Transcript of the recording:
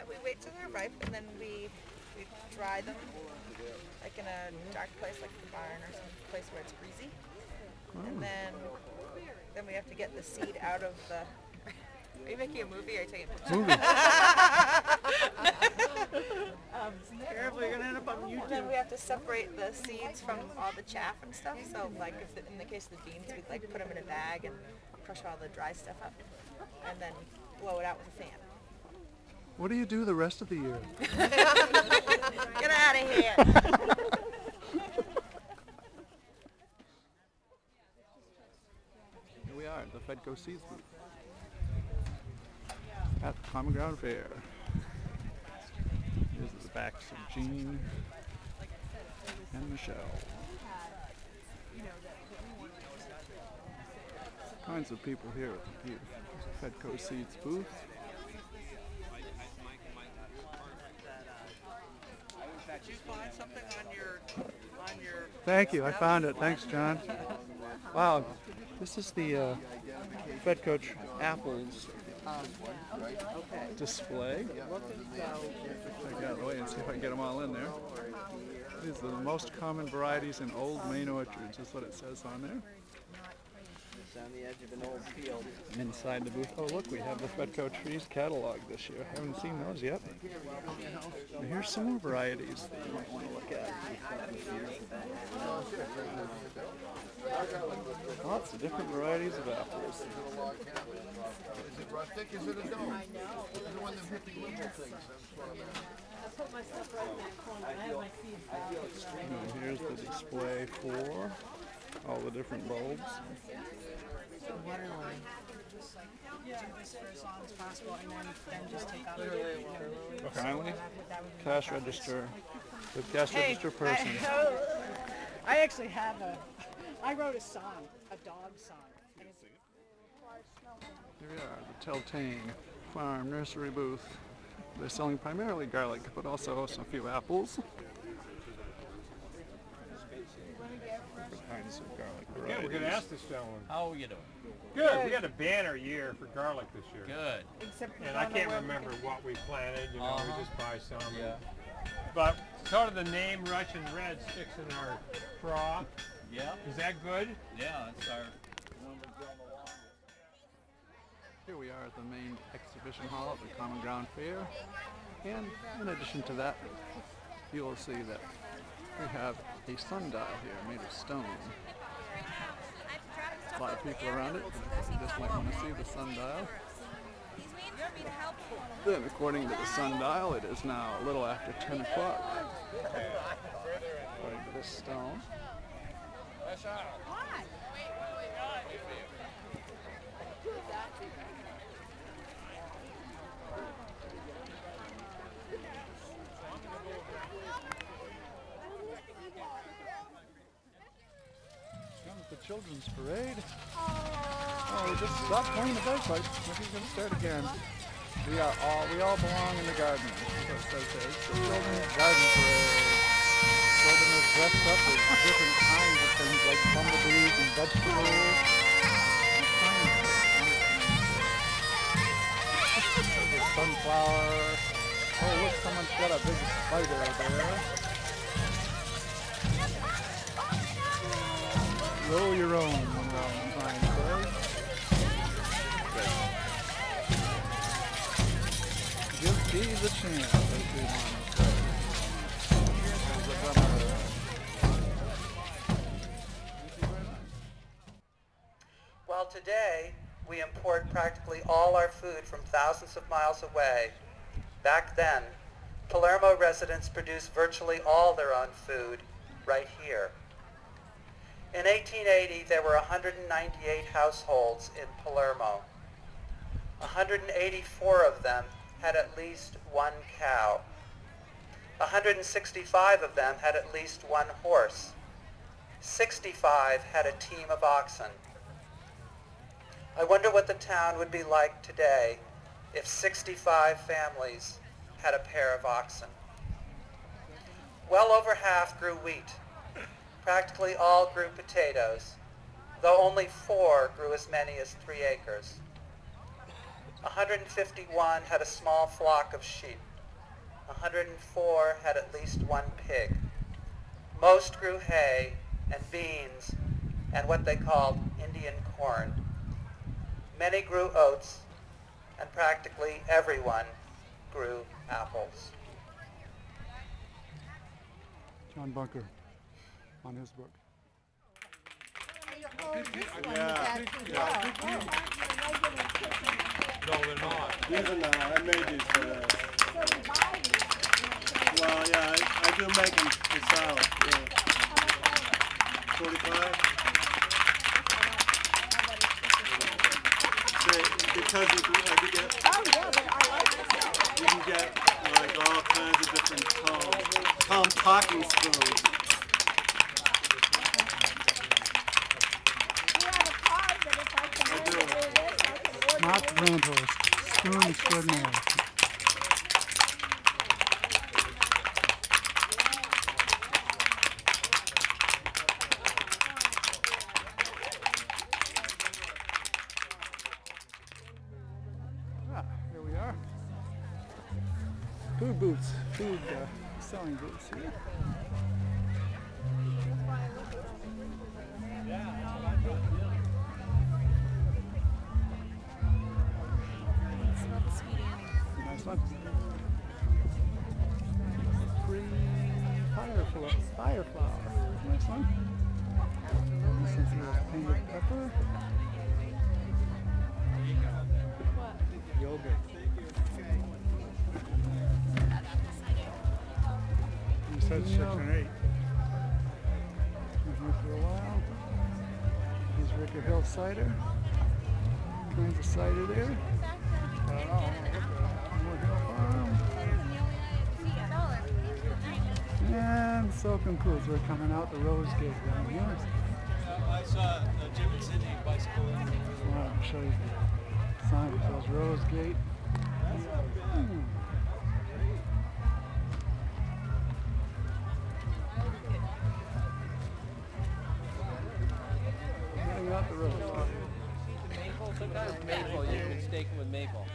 Yeah, we wait till they're ripe and then we, we dry them like in a dark place like the barn or some place where it's breezy. And then then we have to get the seed out of the Are you making a movie or are you taking pictures? Movie. um, Careful, you're gonna end up on and then we have to separate the seeds from all the chaff and stuff. So like if the, in the case of the beans, we'd like put them in a bag and crush all the dry stuff up and then blow it out with a fan. What do you do the rest of the year? Get out of here. Here we are at the Fedco Seeds booth at the Common Ground Fair. Here's the backs of Jean and Michelle. Kinds of people here at the Fedco Seeds booth. Did you find something on your, on your? Thank you. I found it. Thanks, John. Wow, this is the uh, Fedco tr- apples display. I got away and see if I can get them all in there. These are the most common varieties in old Maine orchards. Is what it says on there. On the edge of an old field. And inside the booth, oh look, we have the Fedco trees catalog this year. I haven't seen those yet. And here's some more varieties that you might want to look at. Lots of different varieties of apples. Is it rustic? Is it a dome? Is it one of them hippie liberal things? That's what And here's the display for all the different bulbs. waterline. Do this for as long as possible and then, then just take off. Kindly, cash register, the cash Hey, register person. I, oh, I actually have a, I wrote a song, a dog song. Here we are, the Teltane Farm Nursery booth. They're selling primarily garlic, but also some few apples. Different kinds of garlic Yeah, we're gonna varieties. ask this gentleman. How are you doing? Good, we had a banner year for garlic this year. Good. Except And I can't remember can- what we planted, you know, Uh-huh. we just buy some. Yeah. But sort of the name Russian Red sticks in our craw. Yeah. Is that good? Yeah, it's our Here we are at the main exhibition hall at the Common Ground Fair. And in addition to that, you will see that we have a sundial here made of stone. A lot of people around it. Just might want to see the sundial. Then, according to the sundial, it is now a little after 10 o'clock. According to this stone. The children's parade. Oh, we just stopped playing the bagpipes. Maybe we're gonna start again. We are all we all belong in the garden. That's what it says the children's garden parade. Children are dressed up as different kinds of things like bumblebees and vegetables. Sunflower. Oh, look, someone's got a big spider there. Roll your own. Give chance. Well, today we import practically all our food from thousands of miles away. Back then, Palermo residents produced virtually all their own food right here. In 1880, there were 198 households in Palermo. 184 of them had at least one cow. 165 of them had at least one horse. 65 had a team of oxen. I wonder what the town would be like today if 65 families had a pair of oxen. Well over half grew wheat. Practically all grew potatoes, though only four grew as many as three acres. 151 had a small flock of sheep. 104 had at least one pig. Most grew hay and beans and what they called Indian corn. Many grew oats, and practically everyone grew apples. John Bunker on his book. No, they're not. Even uh, I made these for that. Well, yeah, I, I do make them for salad. Yeah. Forty-five. They, because you can, uh, you get, you can get like all kinds of different Tom, Tom talking spoons. Not Brandhurst. Spoon extraordinaire. Ah, here we are. Food booths, food uh, selling booths here. Nice one. This is painted pepper. Yogurt. You said six and eight. Been here for a while. Here's Ricker Hill cider. Kinds of cider there. I don't know. So concludes. We're coming out the Rose Gate down here. I saw uh, Jim and Cindy bicycle. Wow, I'll show you the sign. It says Rose Gate. Hmm. Heading out the Rose Gate. Maple, sometimes maple, you can mistake them with maple.